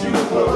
We're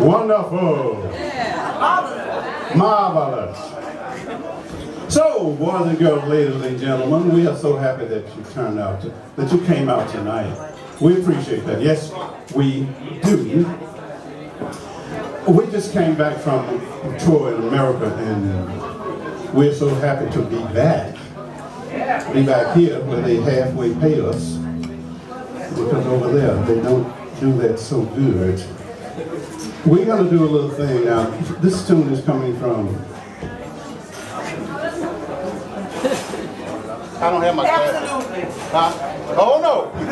Wonderful. Marvelous. So, boys and girls, ladies and gentlemen, we are so happy that you turned out, to, that you came out tonight. We appreciate that. Yes, we do. We just came back from a tour in America, and we're so happy to be back. Be back here where they halfway pay us, because over there they don't do that so good. We're going to do a little thing now. This tune is coming from. I don't have my. Absolutely. Huh? Oh no!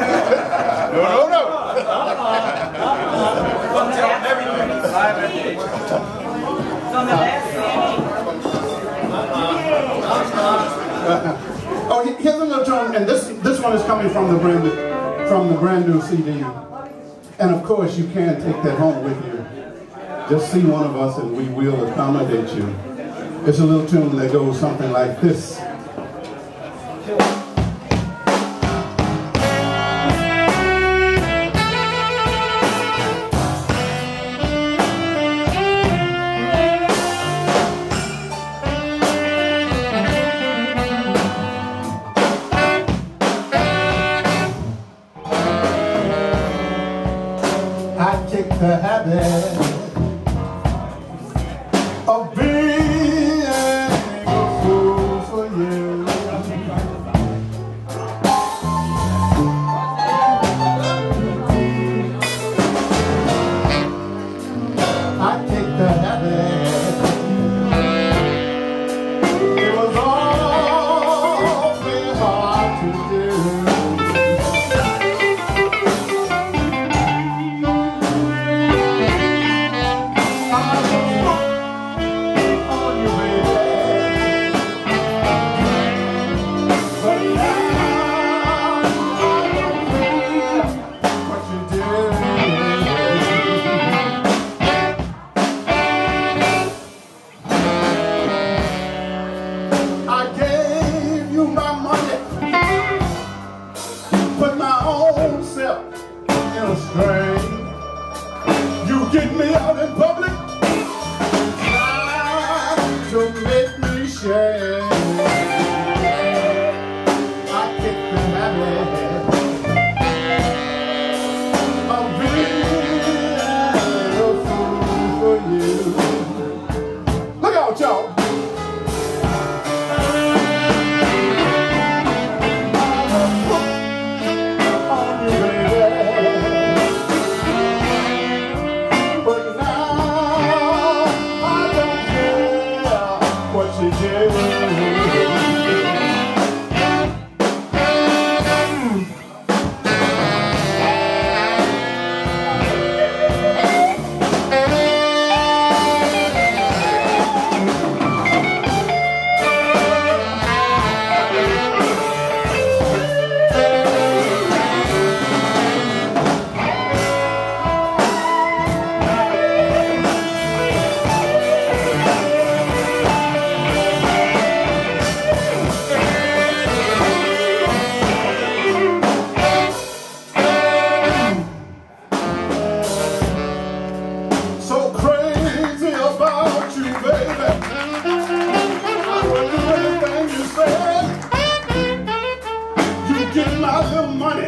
no, no, no! From the last Oh, here's a little tune, and this this one is coming from the brand from the brand new CD. And of course, you can take that home with you. Just see one of us, and we will accommodate you. It's a little tune that goes something like this.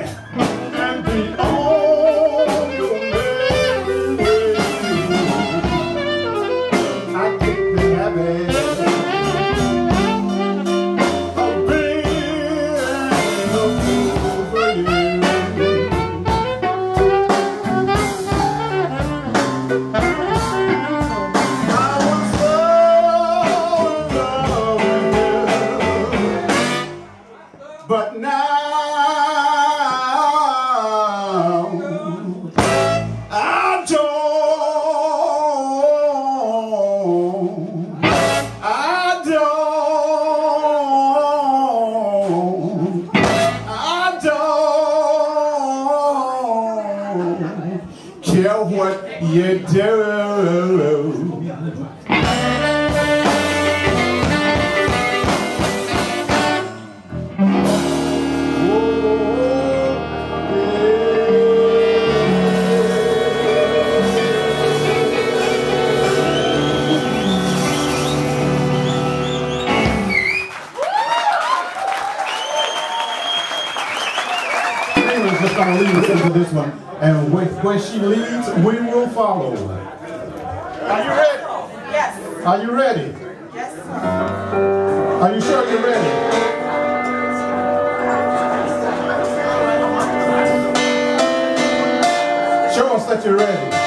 And be follow. Are you ready? Yes. Are you ready? Yes, sir. Are you sure you're ready? Show us that you're ready.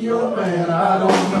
your man. I don't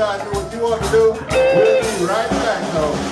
decide do what you want to do. We'll be right back, though.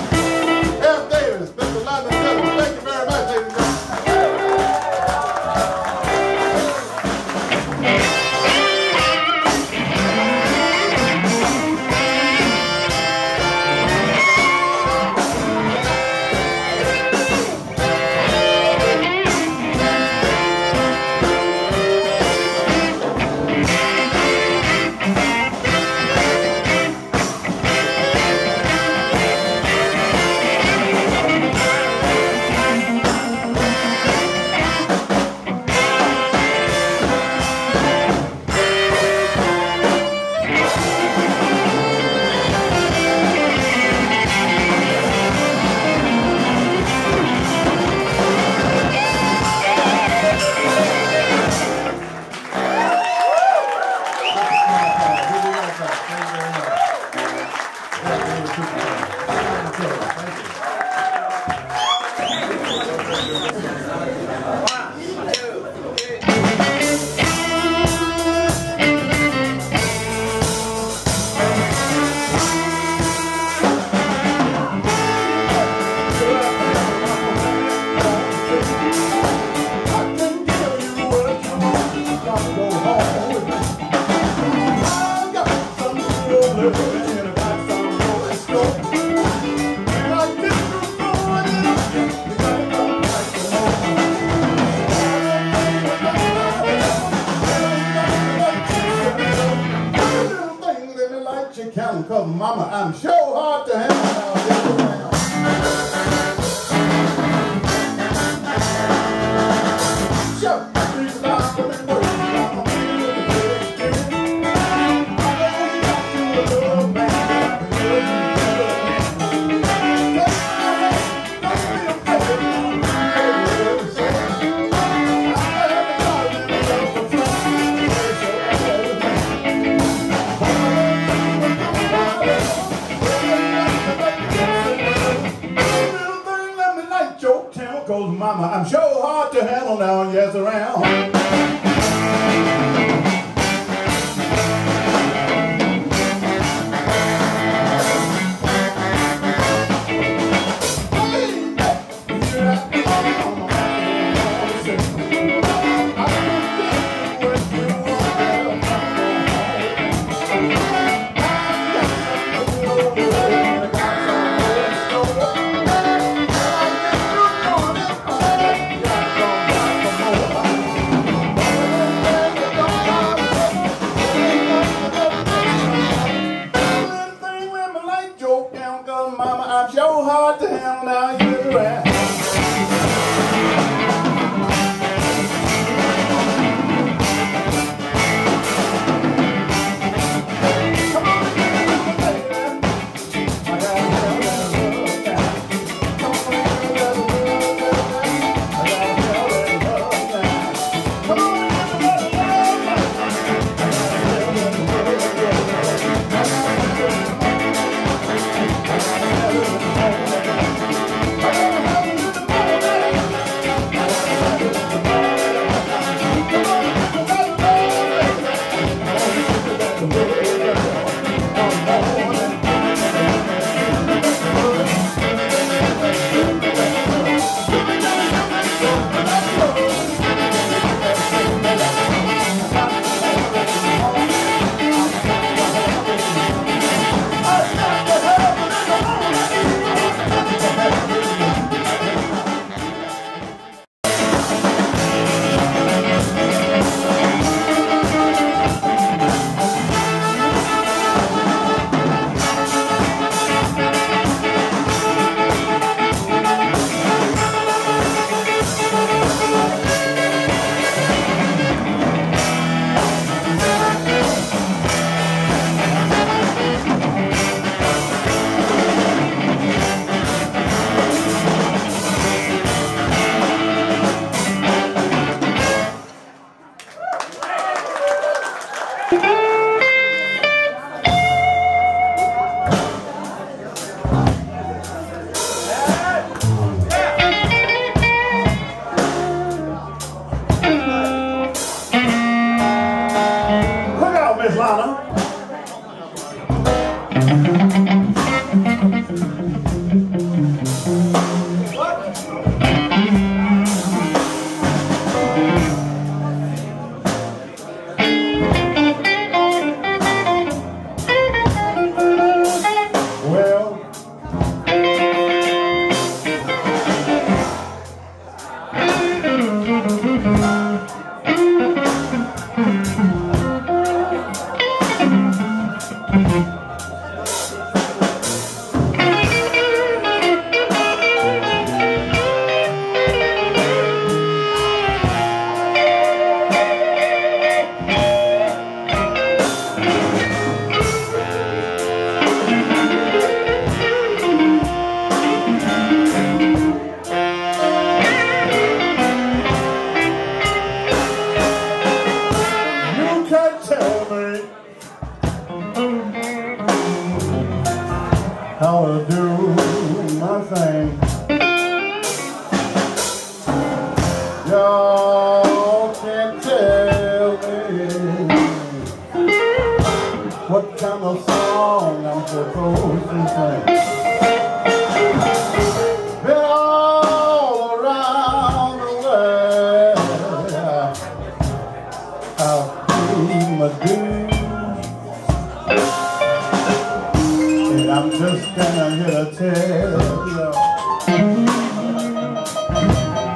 Gonna here to tell you.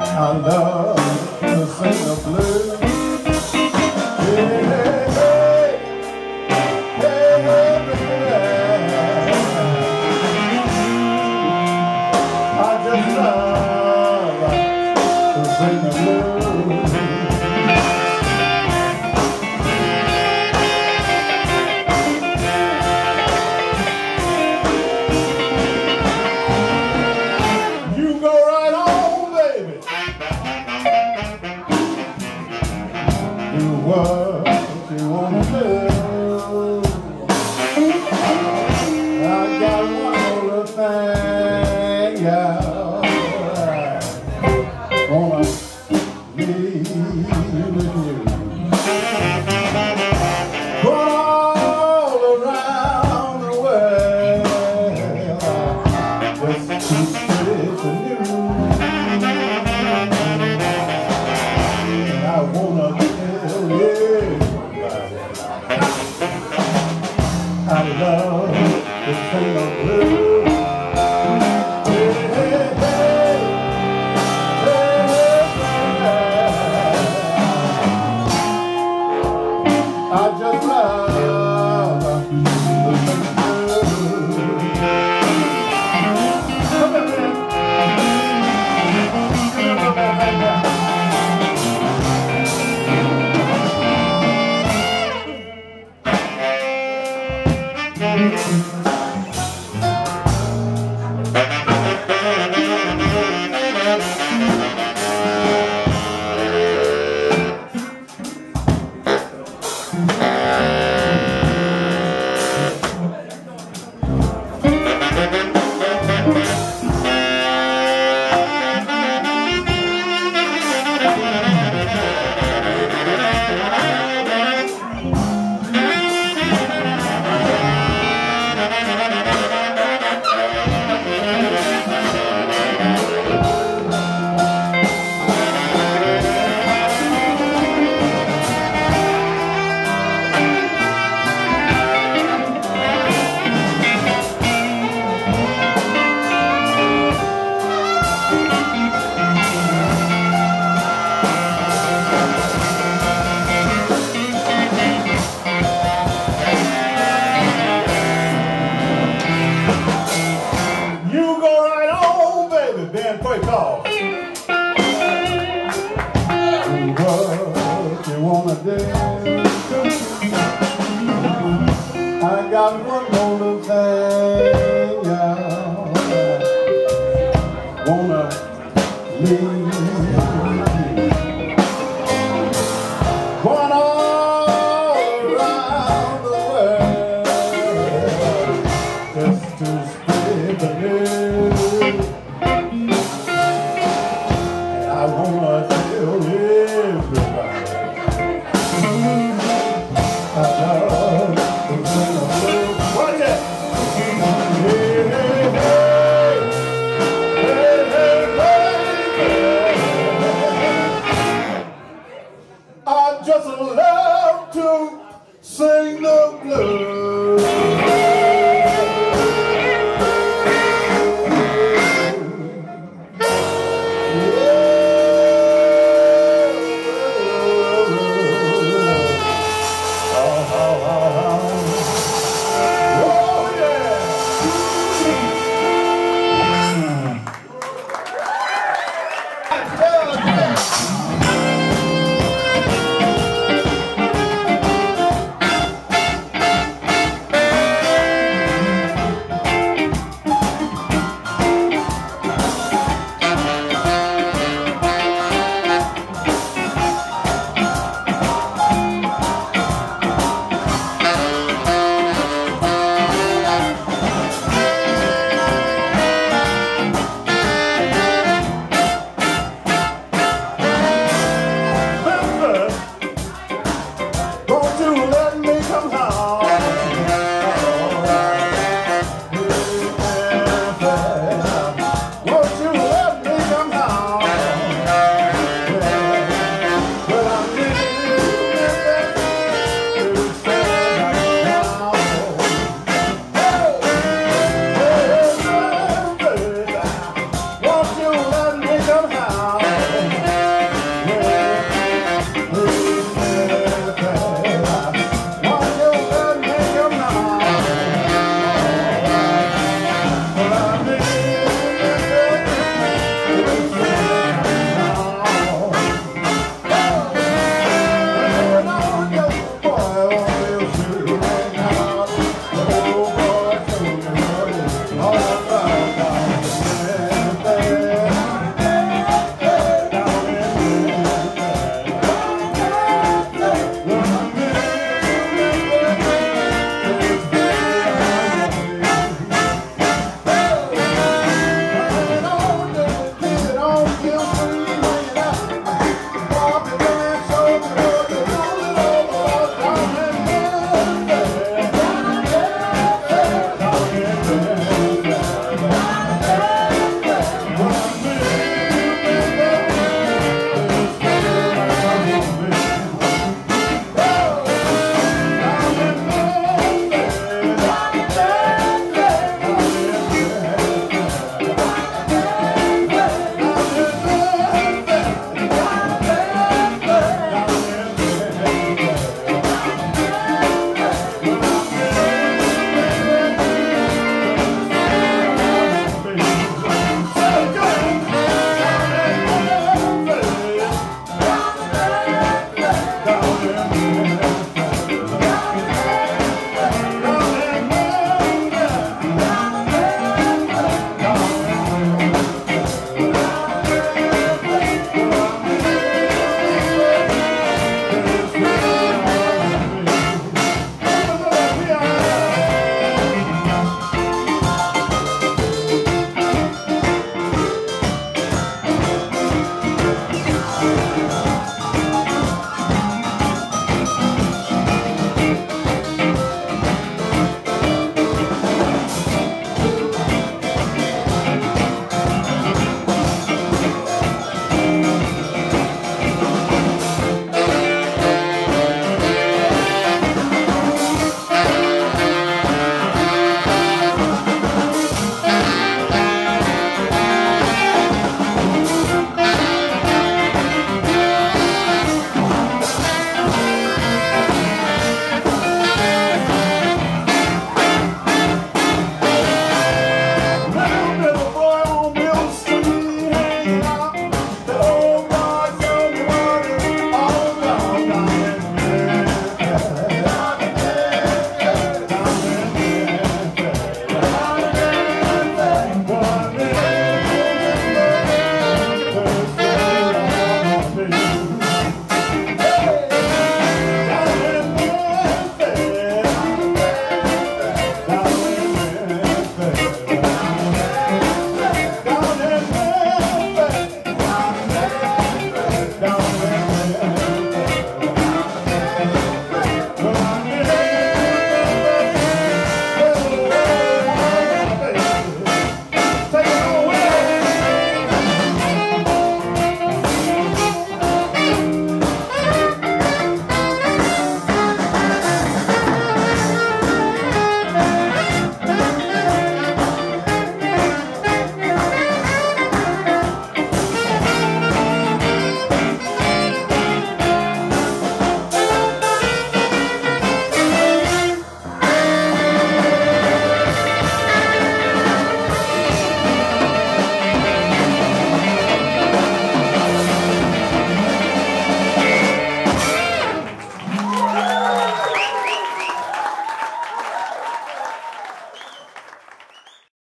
I love to sing